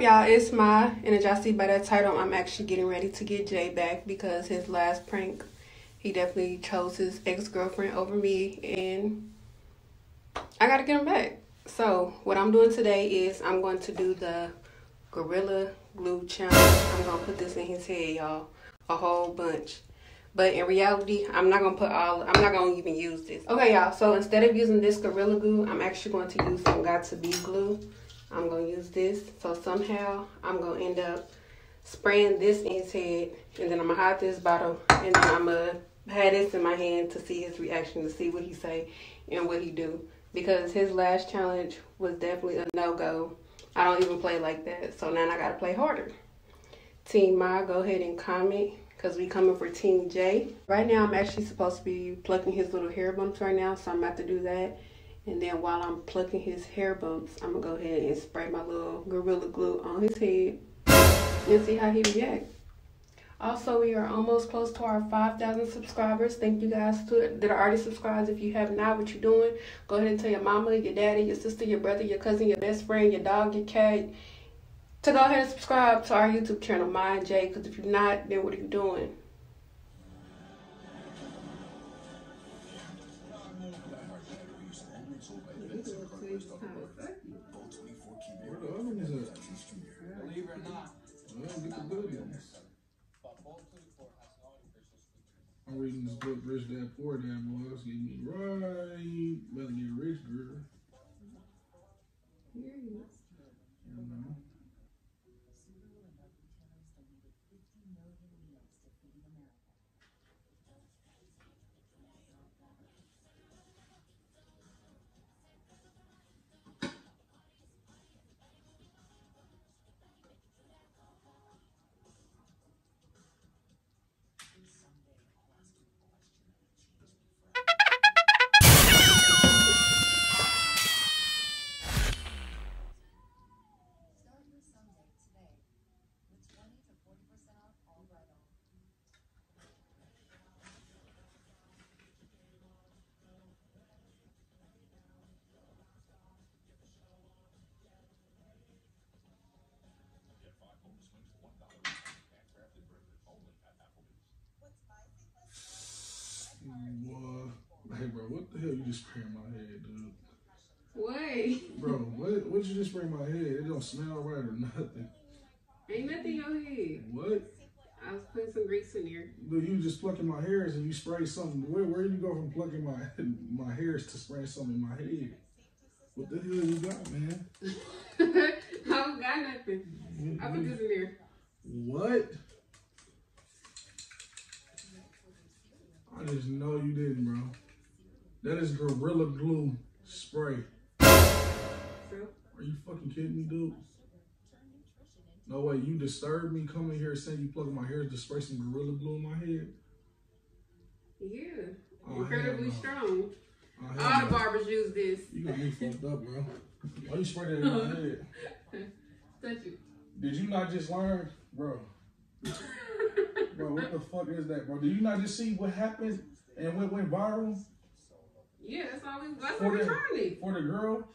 up, y'all? It's Mye, and see by that title, I'm actually getting ready to get Jay back because his last prank, he definitely chose his ex-girlfriend over me, and I gotta get him back. So, what I'm doing today is I'm going to do the Gorilla Glue Challenge. I'm gonna put this in his head, y'all. A whole bunch. But in reality, I'm not gonna put all, I'm not gonna even use this. Okay, y'all, so instead of using this Gorilla Glue, I'm actually going to use some Got2b glue. I'm going to use this. So somehow I'm going to end up spraying this in his head. And then I'm going to hide this bottle. And then I'm going to have this in my hand to see his reaction, to see what he say and what he do. Because his last challenge was definitely a no-go. I don't even play like that. So now I got to play harder. Team Ma, go ahead and comment because we coming for Team J. Right now, I'm actually supposed to be plucking his little hair bumps right now, so I'm about to do that. And then while I'm plucking his hair bumps, I'm gonna go ahead and spray my little Gorilla Glue on his head and see how he reacts. Also, we are almost close to our 5,000 subscribers. Thank you guys to, that are already subscribed. If you have not, what you're doing, go ahead and tell your mama, your daddy, your sister, your brother, your cousin, your best friend, your dog, your cat, to go ahead and subscribe to our YouTube channel, Mye and Jay. Because if you're not, then what are you doing? I'm reading this book, Rich Dad Poor Dad, boy. It's getting me right. Better get rich, girl. Here You know. Boy, hey, bro, what the hell you just spraying my head, dude? Wait. Bro, what what you just spray my head? It don't smell right or nothing. Ain't nothing in your head. What? I was putting some grease in there. Dude, you just plucking my hairs and you spray something. Where where you go from plucking my my hairs to spraying something in my head? What the hell you got, man? I don't got nothing. I put this in there. What? I just know you didn't, bro. That is Gorilla Glue spray. True. Are you fucking kidding me, dude? No way, you disturbed me coming here saying you plugging my hair to spray some Gorilla Glue in my head? Yeah. Oh, Incredibly strong. Oh, All the barbers use this. You got me fucked up, bro. Why you spray that in my head? Touch it. Did you not just learn, bro? Bro, what the fuck is that, bro? Did you not just see what happened and what went viral Yeah, that's all we. That's For what we're trying it. for the girl?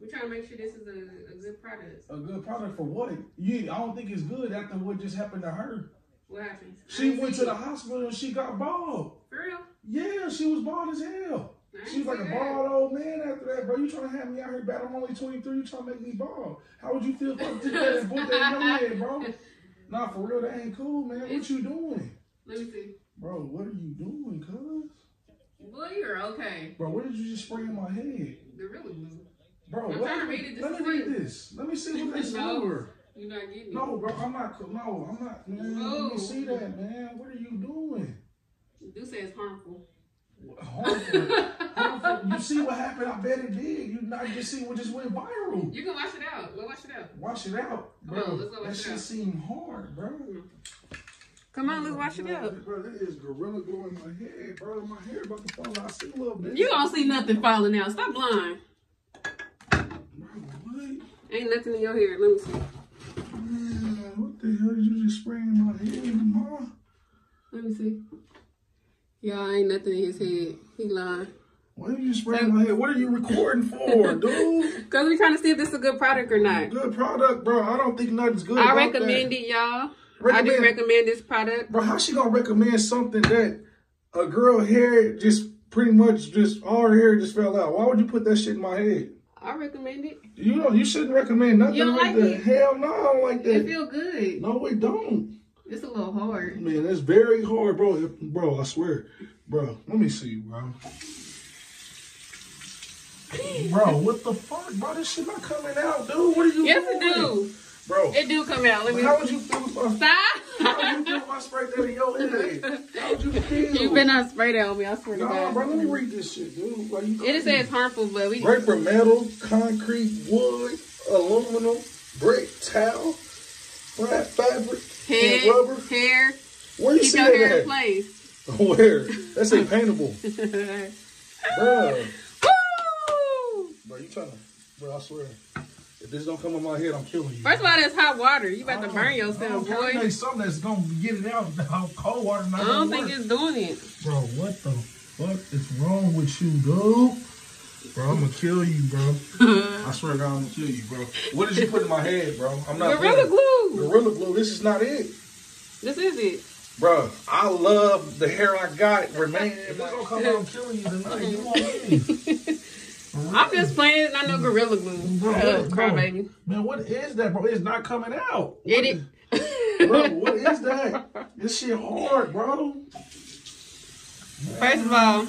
We're trying to make sure this is a, a good product. A good product for what? You, I don't think it's good after what just happened to her. What happened? She went to the hospital and she got bald. For real? Yeah, she was bald as hell. She was like a bald old man after that, bro. You trying to have me out here bad? I'm only 23. You trying to make me bald? How would you feel if I took that and put that in your head, bro? Nah, for real, that ain't cool, man. What you doing, Let me see. bro? What are you doing, cuz? Boy, you're okay. Bro, what did you just spray in my head, The really blue. bro? I'm what- trying to read it Let me read this. Let me see what that's No. for. You're not getting it. No, bro, I'm not. No, I'm not. Man, let me see that, man. What are you doing? Do say it's harmful. Harmful. harmful. You see what happened? I bet it did. You not just see what just went viral. You can wash it out. Go wash it out. Wash it out, Come bro. on, let's go that wash it shit out. seemed hard, bro. Come on, let's wash it Bro, out. Bro, that is gorilla glue in my head, bro. My hair about to fall out. I see a little bit. You don't see nothing falling out. Stop lying. Bro, what? Ain't nothing in your hair. Let me see. Man, what the hell did you just spray in my head, ma? Let me see. Y'all ain't nothing in his head. He lying. Why are you spraying my head? What are you recording for, dude? Because we're trying to see if this is a good product or not. Good product, bro. I don't think nothing's good. I recommend that. it, y'all. I do recommend this product. Bro, how she gonna recommend something that a girl hair just pretty much just all her hair just fell out? Why would you put that shit in my head? I recommend it. You know, you shouldn't recommend nothing You don't like, like that. it? Hell no, I don't like that. It feel good. No, it don't. It's a little hard. Man, that's very hard, bro. Bro, I swear. Bro, let me see, bro. Bro, what the fuck, bro? This shit not coming out, dude. What are you Yes, doing? it do. Bro, It do come out. Let me how would you feel if I, how would you stop. feel if I sprayed that in your head? How would you feel? you better not spray that on me. I swear to Nah, bro, God. let me read this shit, dude. Like, you It says harmful, but we. Great for metal, concrete, wood, aluminum, brick, towel, flat fabric, Head, rubber. hair. Where you Keep see your hair in place. Where? That's a paintable. Bro. Woo! Bro, you trying to, bro, I swear. If this don't come on my head, I'm killing you. First of all, that's hot water. You about to burn yourself, boy. There's something that's gonna get it out. How cold water not I gonna don't think work. it's doing it. Bro, what the fuck is wrong with you, dude? Bro, I'm gonna kill you, bro. I swear to God, I'm gonna kill you, bro. What did you put in my head, bro? I'm not Gorilla playing. glue. Gorilla glue. This is not it, This is it. bro. I love the hair I got remaining. If this don't come out, I'm killing you tonight. You want me? I'm just playing. I know Gorilla Glue. Bro, Uh, bro. baby. Man, what is that, bro? It's not coming out. Get it. Bro, what is that? This shit hard, bro. First of all,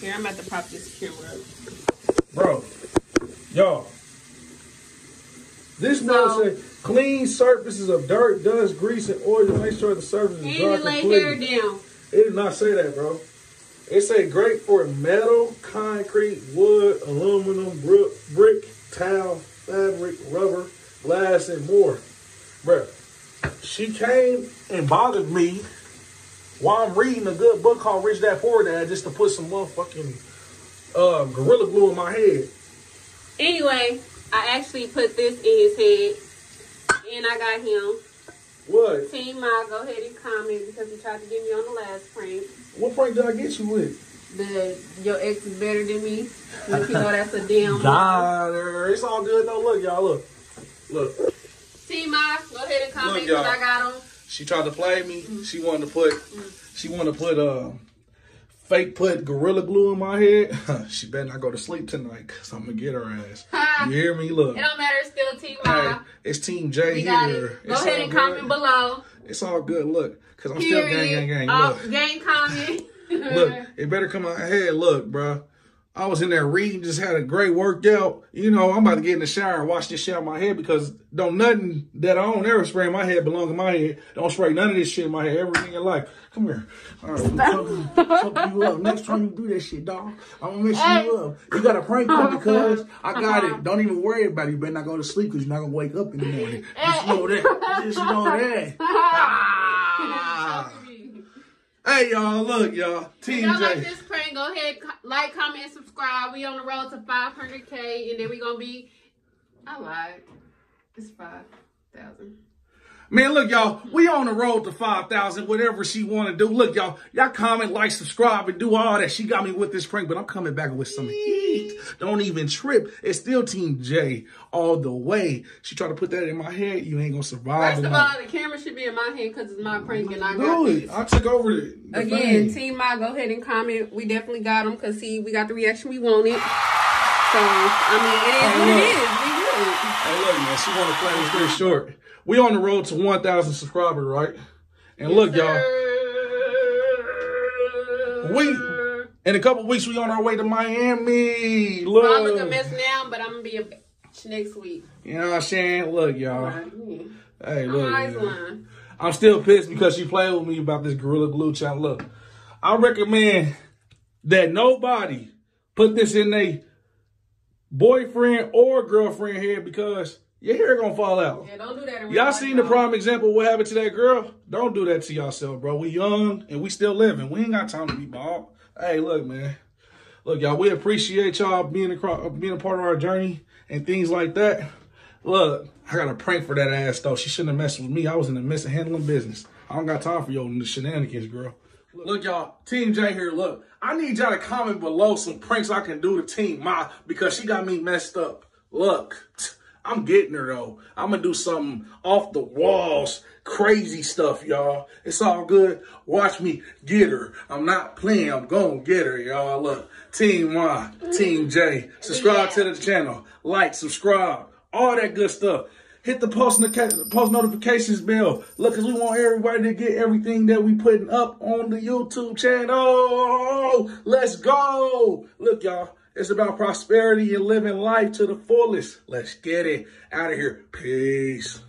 here I'm about to pop this camera up. Bro, y'all. This note So- says clean surfaces of dirt, dust, grease, and oil to make sure the surface is And dry And lay hair down. It did not say that, bro. It said great for metal, concrete, wood, aluminum, brick, brick, towel, fabric, rubber, glass, and more. Bro, she came and bothered me while I'm reading a good book called Rich Dad Poor Dad just to put some motherfucking uh, gorilla glue in my head. Anyway, I actually put this in his head. And I got him. What? Team Ma, go ahead and comment because he tried to get me on the last prank. What prank did I get you with? The your ex is better than me. You know that's a damn. Nah, it's all good though. Look, y'all, look. Look. Team Ma, go ahead and comment because. I got him. She tried to play me. She wanted to put she wanted to put uh fake put gorilla glue in my head. she better not go to sleep tonight because I'm gonna get her ass. You hear me? Look. It don't matter, it's still Team Hey, it's Team J We here. it. Go It's ahead and good. comment below. It's all good. Look, because I'm still gang, gang, gang. Look, gang comment. look, it better come out head. Look, bro. I was in there reading, just had a great workout. You know, I'm about to get in the shower and wash this shit out of my head because don't nothing that I don't ever spray in my head belong in my head. Don't spray none of this shit in my head ever in your life. Come here. All right, I'm fucking fucking you up. Next time you do that shit, dog, I'm gonna mess Hey. you up. You got a prank on cuz. I got it. Don't even worry about it. You better not go to sleep because you're not gonna wake up in the morning. Just know that. Just know that. Ah. Hey y'all, look y'all, Team Y'all like this prank? Go ahead, like, comment, and subscribe. We on the road to 500k, and then we gonna be. I lied. It's five thousand. Man, look, y'all, we on the road to 5,000, whatever she want to do. Look, y'all, y'all comment, like, subscribe, and do all that. She got me with this prank, but I'm coming back with some heat. Don't even trip. It's still Team J all the way. She tried to put that in my head. You ain't going to survive. First of all, the camera should be in my hand because it's my prank, and I got Do this. I took over the Again, thing. Team Ma, go ahead and comment. We definitely got them because see, we got the reaction we wanted. So I mean, it is what it is. We good. Hey, look, man, she want to play this very short. We on the road to 1,000 subscribers, right? And look, y'all, we in a couple weeks we on our way to Miami. Look, I look a mess now, but I'm gonna be a bitch next week. you know what I'm saying? Look, y'all. Hey, look, man. I'm still pissed because she played with me about this Gorilla Glue challenge. Look, I recommend that nobody put this in a boyfriend or girlfriend head because your hair gonna fall out. Yeah, don't do that. Y'all seen the prime example what happened to that girl? Don't do that to yourself, bro. We young and we still living. We ain't got time to be bald. Hey, look, man. Look, y'all, we appreciate y'all being across, being a part of our journey and things like that. Look, I got a prank for that ass though. She shouldn't have messed with me. I was in the midst of handling business. I don't got time for your shenanigans, girl. Look, y'all, Team J here. Look, I need y'all to comment below some pranks I can do to Team Ma because she got me messed up. Look, I'm getting her though. I'm gonna do something off the walls, crazy stuff, y'all. It's all good. Watch me get her. I'm not playing. I'm gonna get her, y'all. Look, Team Y, Team J. Subscribe yeah. to the channel. Like, subscribe, all that good stuff. Hit the post, post notifications bell. Look, cause we want everybody to get everything that we putting up on the YouTube channel. Let's go. Look, y'all. It's about prosperity and living life to the fullest. Let's get it out of here. Peace.